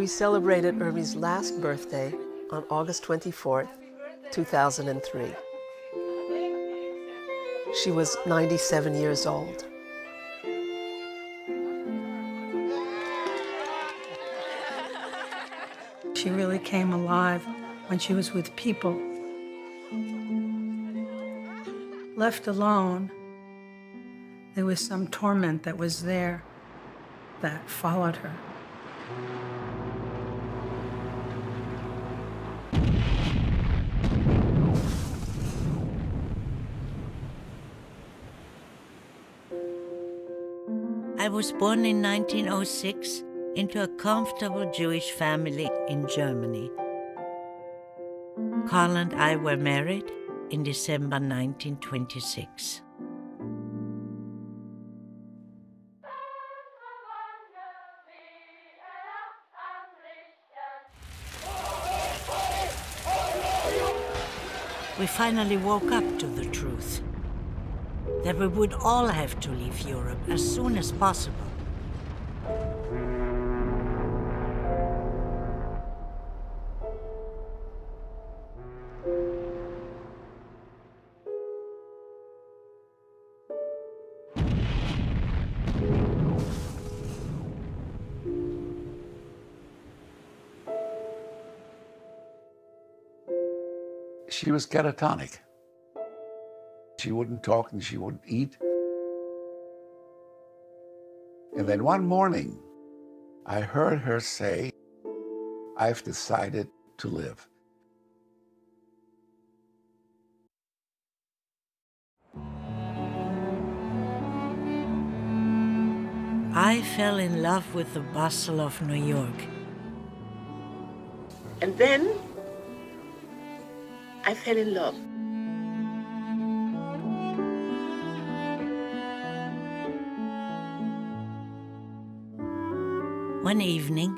We celebrated Irmi's last birthday on August 24th, 2003. She was 97 years old. She really came alive when she was with people. Left alone, there was some torment that was there that followed her. I was born in 1906 into a comfortable Jewish family in Germany. Carl and I were married in December 1926. We finally woke up to the truth that we would all have to leave Europe as soon as possible. She was catatonic. She wouldn't talk and she wouldn't eat. And then one morning, I heard her say, I've decided to live. I fell in love with the bustle of New York. And then I fell in love. One evening,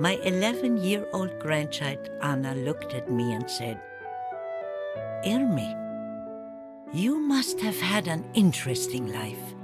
my 11 year old grandchild Anna looked at me and said, Irmi, you must have had an interesting life.